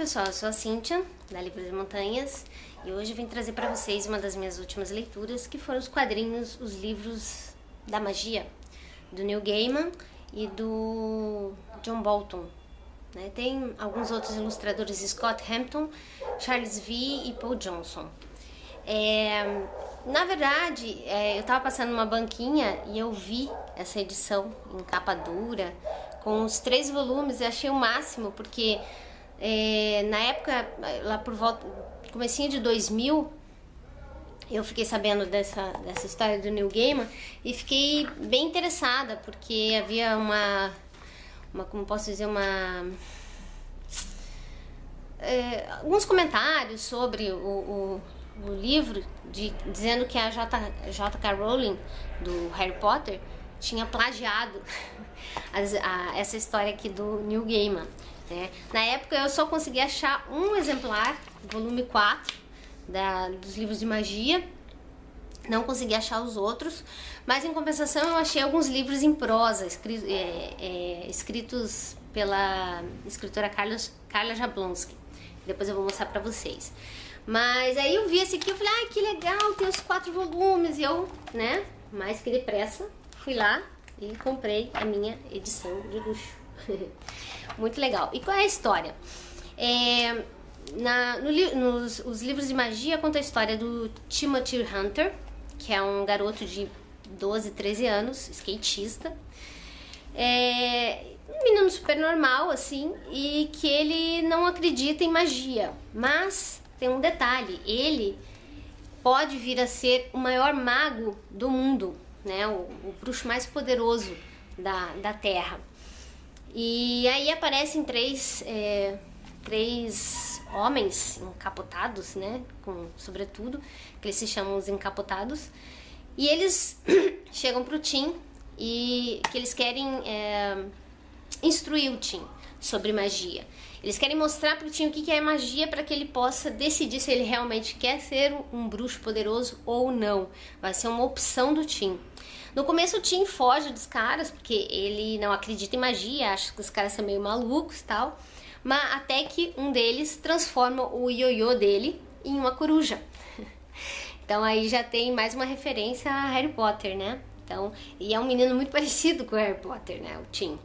Pessoal, eu sou a Cíntia, da Livros e Montanhas, e hoje vim trazer para vocês uma das minhas últimas leituras, que foram os quadrinhos, os livros da magia, do Neil Gaiman e do John Bolton. Né? Tem alguns outros ilustradores, Scott Hampton, Charles V e Paul Johnson. É, na verdade, é, eu estava passando uma banquinha e eu vi essa edição em capa dura, com os três volumes, e achei o máximo, porque é, na época, lá por volta, comecinho de 2000, eu fiquei sabendo dessa, dessa história do Neil Gaiman e fiquei bem interessada, porque havia uma, uma como posso dizer, uma... É, alguns comentários sobre o, o, o livro, de, dizendo que a J.K. Rowling, do Harry Potter, tinha plagiado as, a, essa história aqui do Neil Gaiman. Né? Na época eu só consegui achar um exemplar, volume 4, da, dos livros de magia. Não consegui achar os outros, mas em compensação eu achei alguns livros em prosa, escritos, é, é, escritos pela escritora Carlos, Carla Jablonski. Depois eu vou mostrar pra vocês. Mas aí eu vi esse aqui, eu falei, ai que legal, tem os quatro volumes. E eu, né, mais que depressa, fui lá e comprei a minha edição de luxo. Muito legal. E qual é a história? É, na, no, nos os livros de magia conta a história do Timothy Hunter, que é um garoto de 12, 13 anos, skatista. É, um menino super normal, assim, e que ele não acredita em magia. Mas tem um detalhe, ele pode vir a ser o maior mago do mundo, né? O, o bruxo mais poderoso da, da Terra. E aí aparecem três, é, três homens encapotados, né? Com sobretudo, que eles se chamam os encapotados. E eles chegam pro Tim e que eles querem é, instruir o Tim sobre magia. Eles querem mostrar pro Tim o que é magia para que ele possa decidir se ele realmente quer ser um bruxo poderoso ou não. Vai ser uma opção do Tim. No começo o Tim foge dos caras, porque ele não acredita em magia, acha que os caras são meio malucos tal. Mas até que um deles transforma o ioiô dele em uma coruja. Então aí já tem mais uma referência a Harry Potter, né? Então, e é um menino muito parecido com o Harry Potter, né? O Tim.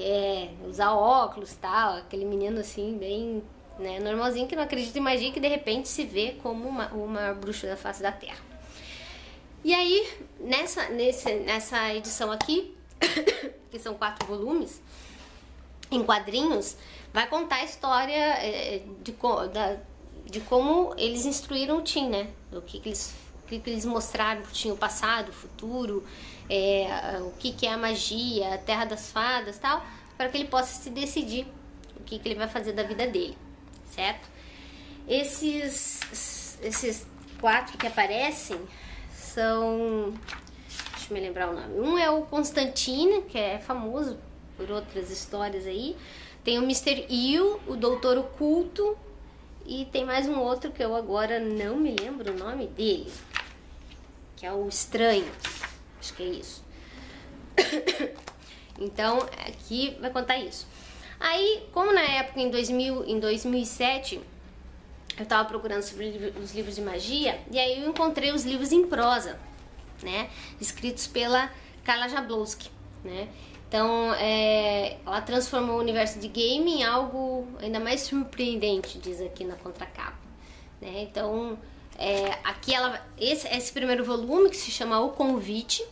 Que é usar óculos tal, aquele menino assim, bem né, normalzinho que não acredita em magia que de repente se vê como uma, uma bruxa da face da terra. E aí, nessa, nesse, nessa edição aqui, que são quatro volumes, em quadrinhos, vai contar a história é, de, da, de como eles instruíram o Tim, né? O que, que eles, que, que eles mostraram pro Tim o passado, o futuro, é, o que, que é a magia, a terra das fadas tal, para que ele possa se decidir o que, que ele vai fazer da vida dele, certo? Esses, esses quatro que aparecem são. Deixa eu me lembrar o nome. Um é o Constantine, que é famoso por outras histórias aí. Tem o Mr. Eel, o Doutor Oculto. E tem mais um outro que eu agora não me lembro o nome dele. Que é o Estranho. Acho que é isso. Então, aqui vai contar isso. Aí, como na época, em, 2000, em 2007, eu estava procurando sobre os livros de magia e aí eu encontrei os livros em prosa, né? Escritos pela Carla Jablowski, né? Então, é, ela transformou o universo de game em algo ainda mais surpreendente, diz aqui na contracapa. Né? Então, é, aqui ela, esse, esse primeiro volume, que se chama O Convite,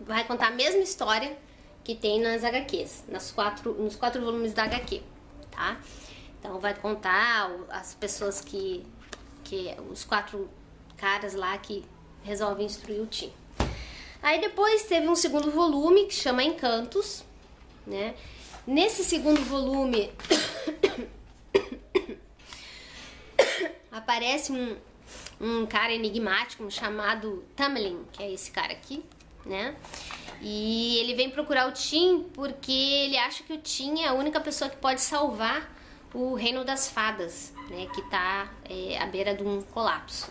vai contar a mesma história que tem nas HQs, nas quatro, nos quatro volumes da HQ, tá? Então vai contar as pessoas que, que os quatro caras lá que resolvem instruir o time. Aí depois teve um segundo volume que chama Encantos, né? Nesse segundo volume aparece um, um cara enigmático chamado Tamlin, que é esse cara aqui, né? E ele vem procurar o Tim porque ele acha que o Tim é a única pessoa que pode salvar o Reino das Fadas, né, que está é, à beira de um colapso.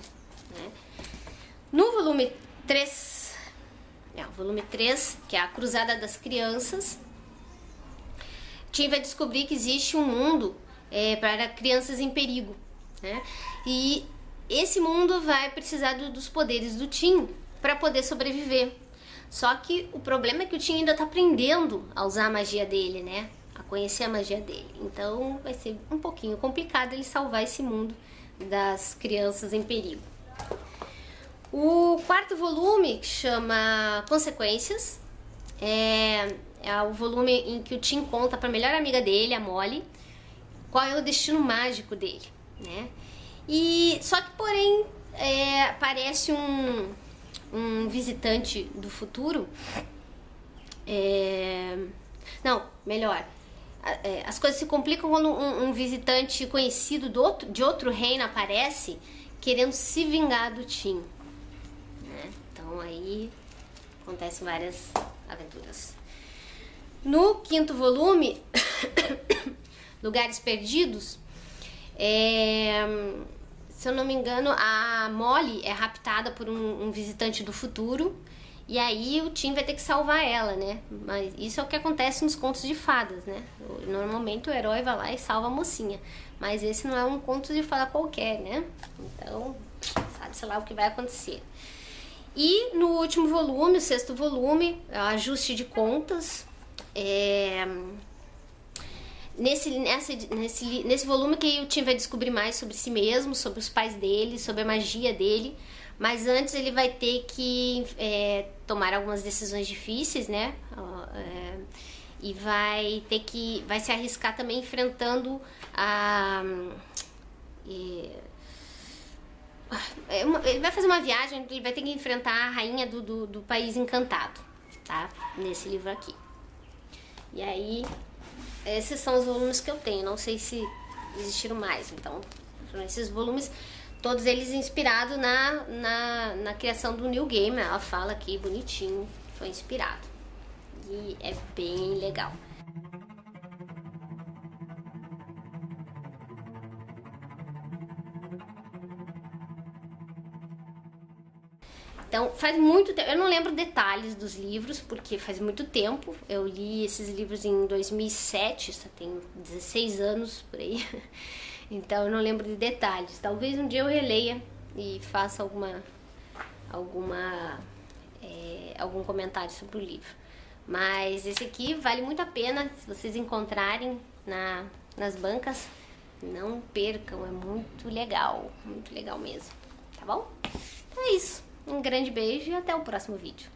Né. No volume 3, é, o volume 3, que é a Cruzada das Crianças, Tim vai descobrir que existe um mundo é, para crianças em perigo. Né? E esse mundo vai precisar do, dos poderes do Tim para poder sobreviver. Só que o problema é que o Tim ainda está aprendendo a usar a magia dele, né? A conhecer a magia dele. Então vai ser um pouquinho complicado ele salvar esse mundo das crianças em perigo. O quarto volume, que chama Consequências, é, é o volume em que o Tim conta para a melhor amiga dele, a Molly, qual é o destino mágico dele, né? E só que porém é, parece um, um visitante do futuro. É, não, melhor. É, as coisas se complicam quando um, um visitante conhecido outro, de outro reino aparece querendo se vingar do Tim. Né? Então aí acontecem várias aventuras. No quinto volume, Lugares Perdidos, é, se eu não me engano, a Molly é raptada por um, um, visitante do futuro e aí o Tim vai ter que salvar ela, né? Mas isso é o que acontece nos contos de fadas, né? Normalmente o herói vai lá e salva a mocinha, mas esse não é um conto de fada qualquer, né? Então, sabe-se lá o que vai acontecer. E no último volume, o sexto volume, ajuste de contas. É... Nesse, nessa, nesse, nesse volume que o Tim vai descobrir mais sobre si mesmo, sobre os pais dele, sobre a magia dele. Mas antes ele vai ter que é, tomar algumas decisões difíceis, né? É, e vai ter que. vai se arriscar também enfrentando a. É, é ele vai fazer uma viagem, ele vai ter que enfrentar a rainha do, do, do, país encantado, tá? Nesse livro aqui. E aí, esses são os volumes que eu tenho. Não sei se existiram mais. Então, esses volumes, todos eles inspirados na, na, na criação do New Game. Ela fala aqui bonitinho, foi inspirado. E é bem legal. Então, faz muito tempo. Eu não lembro detalhes dos livros, porque faz muito tempo. Eu li esses livros em 2007, só tem 16 anos por aí. Então, eu não lembro de detalhes. Talvez um dia eu releia e faça alguma. alguma. É, algum comentário sobre o livro. Mas esse aqui vale muito a pena se vocês encontrarem na, nas bancas. Não percam, é muito legal, muito legal mesmo. Tá bom? Então é isso. Um grande beijo e até o próximo vídeo.